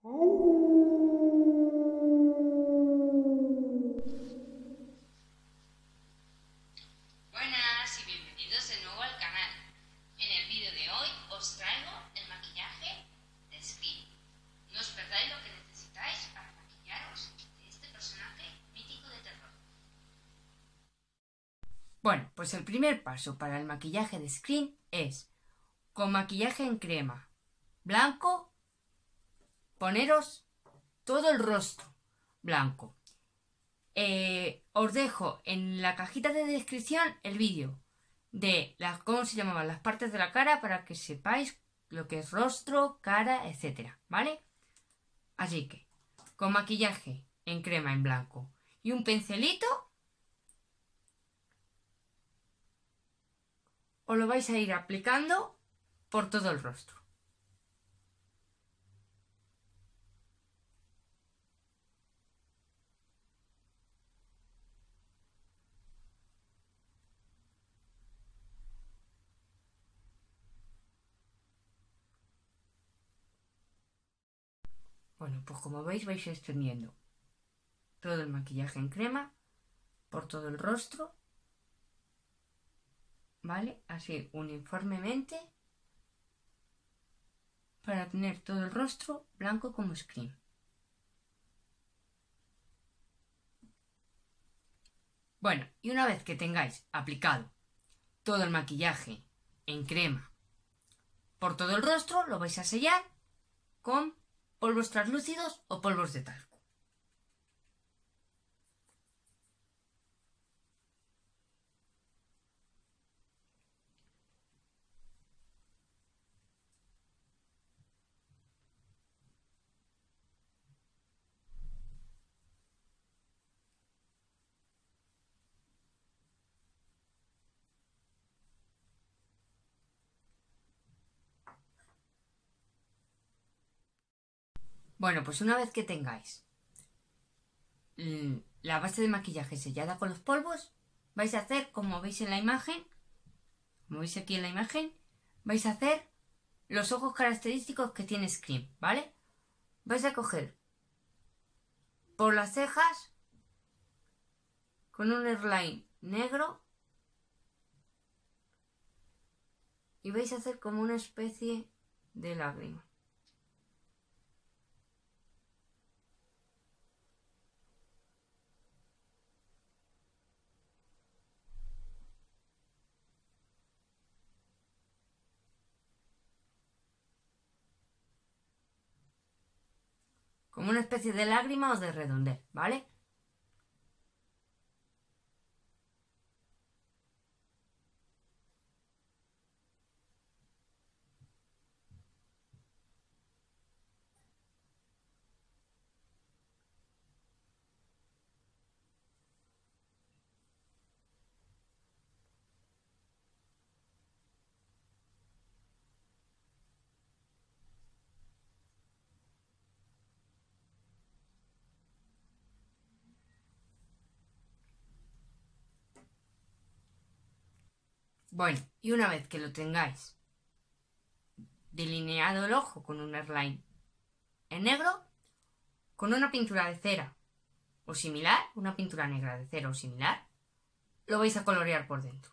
Buenas y bienvenidos de nuevo al canal. En el vídeo de hoy os traigo el maquillaje de Scream. No os perdáis lo que necesitáis para maquillaros de este personaje mítico de terror. Bueno, pues el primer paso para el maquillaje de Scream es con maquillaje en crema blanco, poneros todo el rostro blanco. Eh, os dejo en la cajita de descripción el vídeo de las, cómo se llamaban las partes de la cara para que sepáis lo que es rostro, cara, etcétera, ¿vale? Así que, con maquillaje en crema en blanco y un pincelito, os lo vais a ir aplicando por todo el rostro. Bueno, pues como veis vais extendiendo todo el maquillaje en crema por todo el rostro. ¿Vale? Así uniformemente para tener todo el rostro blanco como screen. Bueno, y una vez que tengáis aplicado todo el maquillaje en crema por todo el rostro, lo vais a sellar con polvos translúcidos o polvos de talco. Bueno, pues una vez que tengáis la base de maquillaje sellada con los polvos, vais a hacer, como veis en la imagen, como veis aquí en la imagen, vais a hacer los ojos característicos que tiene Scream, ¿vale? Vais a coger por las cejas con un airline negro y vais a hacer como una especie de lágrima. Una especie de lágrima o de redondez, ¿vale? Bueno, y una vez que lo tengáis delineado el ojo con un airline en negro, con una pintura de cera o similar, una pintura negra de cera o similar, lo vais a colorear por dentro.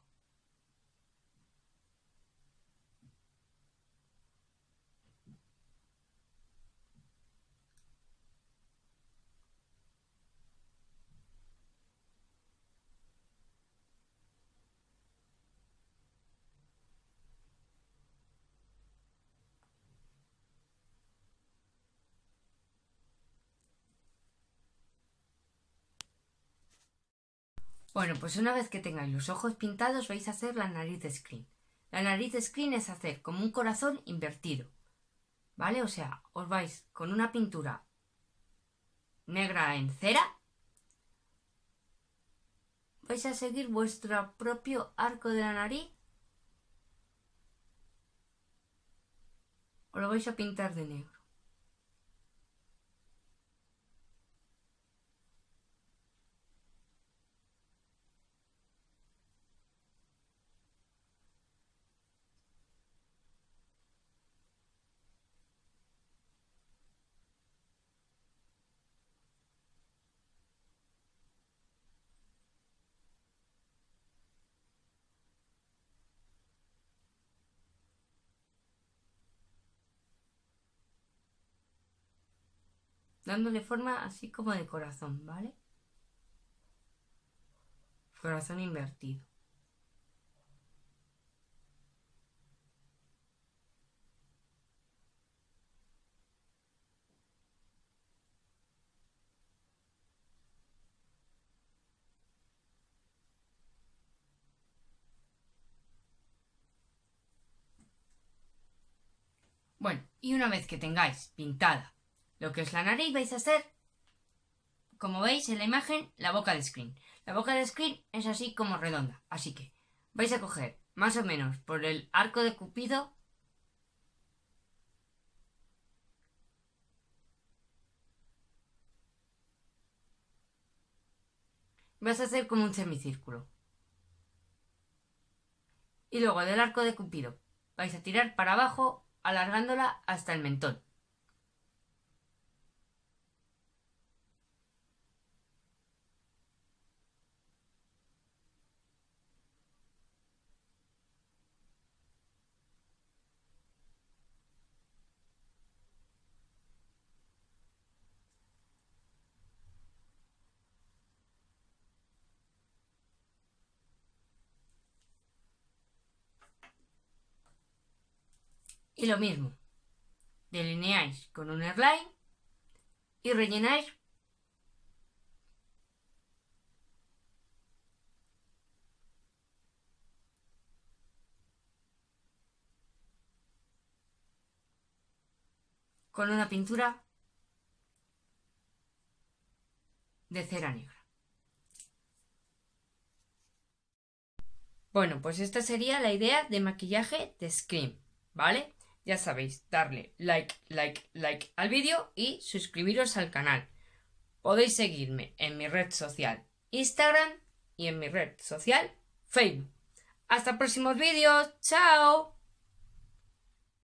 Bueno, pues una vez que tengáis los ojos pintados vais a hacer la nariz de screen. La nariz de screen es hacer como un corazón invertido. ¿Vale? O sea, os vais con una pintura negra en cera. Vais a seguir vuestro propio arco de la nariz. O lo vais a pintar de negro. Dándole forma así como de corazón, ¿vale? Corazón invertido. Bueno, y una vez que tengáis pintada lo que es la nariz, vais a hacer, como veis en la imagen, la boca de screen. La boca de screen es así como redonda, así que vais a coger más o menos por el arco de Cupido vas a hacer como un semicírculo. Y luego del arco de Cupido vais a tirar para abajo alargándola hasta el mentón. Y lo mismo. Delineáis con un airline y rellenáis con una pintura de cera negra. Bueno, pues esta sería la idea de maquillaje de Scream, ¿vale? Ya sabéis, darle like, like, like al vídeo y suscribiros al canal. Podéis seguirme en mi red social Instagram y en mi red social Facebook. Hasta próximos vídeos. ¡Chao!